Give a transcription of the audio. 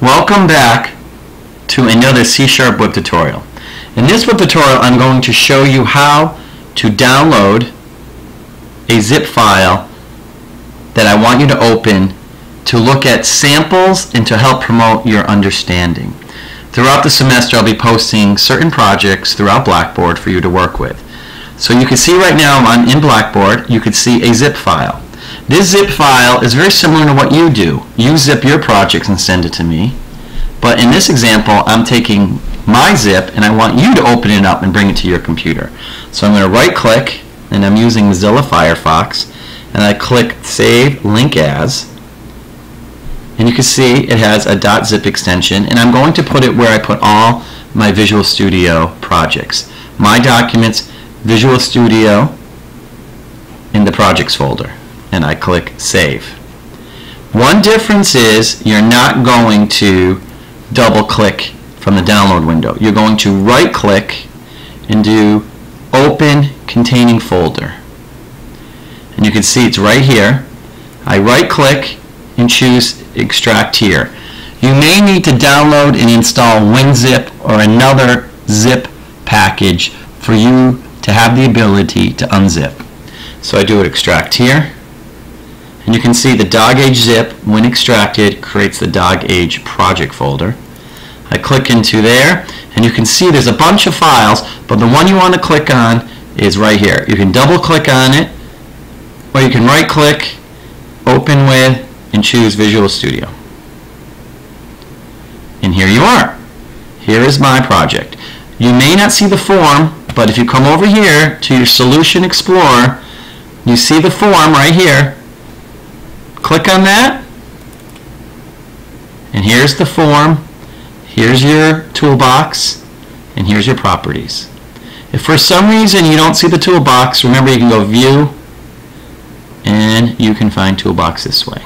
Welcome back to another C-Sharp web tutorial. In this web tutorial I'm going to show you how to download a zip file that I want you to open to look at samples and to help promote your understanding. Throughout the semester I'll be posting certain projects throughout Blackboard for you to work with. So you can see right now I'm in Blackboard, you can see a zip file. This zip file is very similar to what you do. You zip your projects and send it to me. But in this example, I'm taking my zip and I want you to open it up and bring it to your computer. So I'm going to right click and I'm using Mozilla Firefox and I click Save Link As and you can see it has a .zip extension and I'm going to put it where I put all my Visual Studio projects. My documents, Visual Studio in the projects folder and I click Save. One difference is you're not going to double click from the download window. You're going to right click and do Open Containing Folder. And you can see it's right here. I right click and choose Extract Here. You may need to download and install WinZip or another zip package for you to have the ability to unzip. So I do extract here and you can see the dog age zip, when extracted, creates the dog age project folder. I click into there, and you can see there's a bunch of files, but the one you want to click on is right here. You can double click on it, or you can right click, open with, and choose Visual Studio. And here you are. Here is my project. You may not see the form, but if you come over here to your Solution Explorer, you see the form right here, Click on that. And here's the form. Here's your toolbox. And here's your properties. If for some reason you don't see the toolbox, remember you can go View and you can find Toolbox this way.